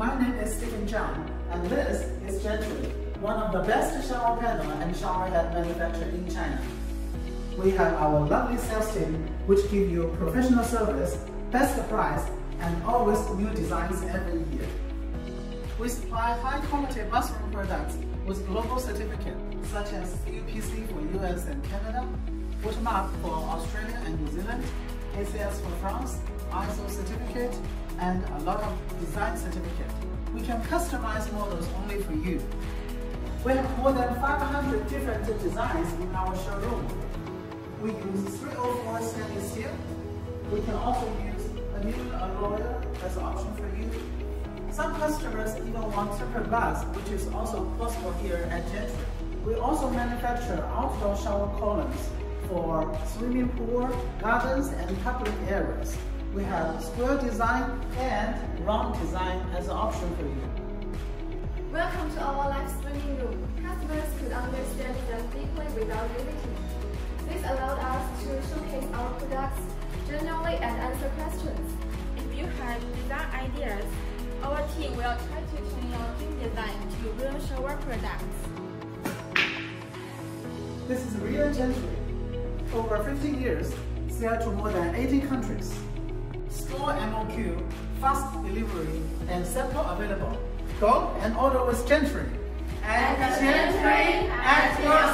My name is Stephen Zhang, and this is Gentory, one of the best shower panel and shower head manufacturer in China. We have our lovely sales team, which give you professional service, best price, and always new designs every year. We supply high-quality bathroom products with global certificate, such as UPC for US and Canada, Watermark for Australia and New Zealand, ACS for France, ISO certificate, and a lot of design certificate. We can customize models only for you. We have more than 500 different designs in our showroom. We use 304 stainless steel. We can also use a new alloy as an option for you. Some customers even want super glass, which is also possible here at Gentory. We also manufacture outdoor shower columns for swimming pool, gardens, and public areas. We have square design and round design as an option for you. Welcome to our live streaming room. Customers could understand them deeply without limiting. This allowed us to showcase our products generally and answer questions. If you have design ideas, our team will try to turn your dream design to real shower products. This is Real Gentory. Over 50 years, sell to more than 80 countries. Store MOQ, fast delivery, and sample available. Go and order with Gentory. And Gentory at your!